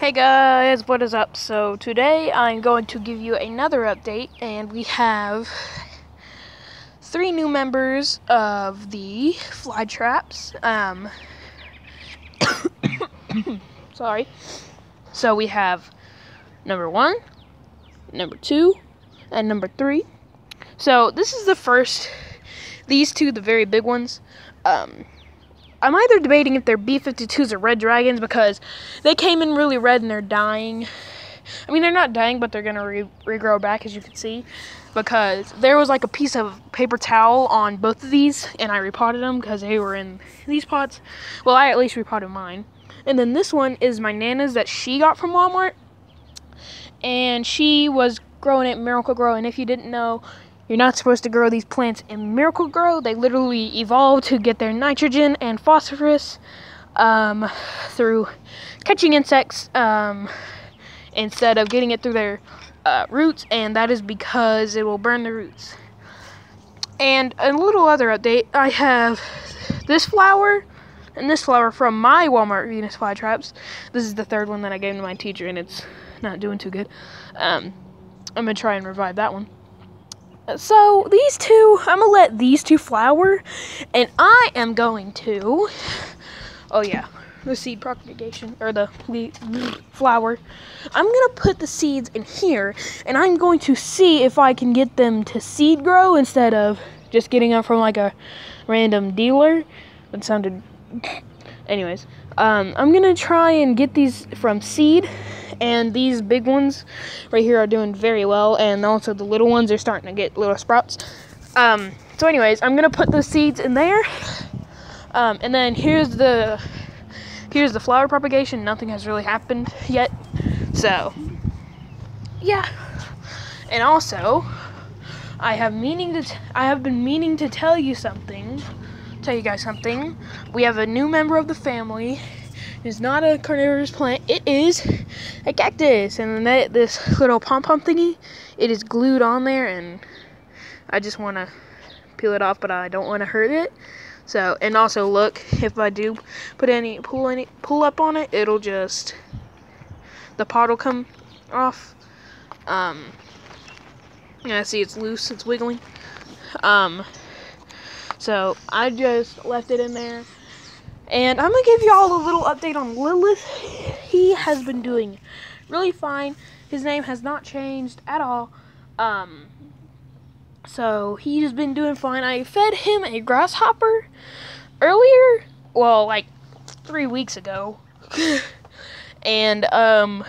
Hey guys, what is up? So today I'm going to give you another update and we have three new members of the fly traps. Um sorry. So we have number 1, number 2, and number 3. So this is the first these two the very big ones. Um I'm either debating if they're B-52s or Red Dragons because they came in really red and they're dying. I mean, they're not dying, but they're going to re regrow back, as you can see, because there was like a piece of paper towel on both of these, and I repotted them because they were in these pots. Well, I at least repotted mine. And then this one is my Nana's that she got from Walmart, and she was growing it Miracle-Gro, and if you didn't know, you're not supposed to grow these plants in Miracle-Gro. They literally evolve to get their nitrogen and phosphorus um, through catching insects um, instead of getting it through their uh, roots, and that is because it will burn the roots. And a little other update I have this flower and this flower from my Walmart Venus flytraps. This is the third one that I gave to my teacher, and it's not doing too good. Um, I'm going to try and revive that one. So these two, I'm gonna let these two flower, and I am going to, oh yeah, the seed propagation, or the, the flower. I'm gonna put the seeds in here, and I'm going to see if I can get them to seed grow instead of just getting them from like a random dealer. That sounded, anyways. Um, I'm gonna try and get these from seed and these big ones right here are doing very well and also the little ones are starting to get little sprouts. Um, so anyways i'm gonna put the seeds in there. Um, and then here's the here's the flower propagation. Nothing has really happened yet so yeah. And also i have meaning to t- I have been meaning to tell you something tell you guys something. We have a new member of the family is not a carnivorous plant. It is a cactus. And then this little pom-pom thingy, it is glued on there. And I just want to peel it off, but I don't want to hurt it. So, and also look, if I do put any, pull any, pull up on it, it'll just, the pot will come off. Um, yeah, see it's loose, it's wiggling. Um, so I just left it in there and I'm going to give you all a little update on Lilith. He has been doing really fine. His name has not changed at all. Um, so he's been doing fine. I fed him a grasshopper earlier. Well, like three weeks ago. and, um,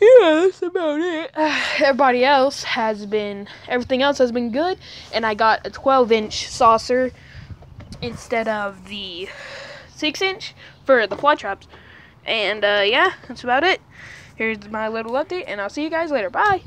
yeah, that's about it. Everybody else has been, everything else has been good. And I got a 12 inch saucer instead of the 6 inch for the fly traps. And uh, yeah, that's about it. Here's my little update, and I'll see you guys later. Bye.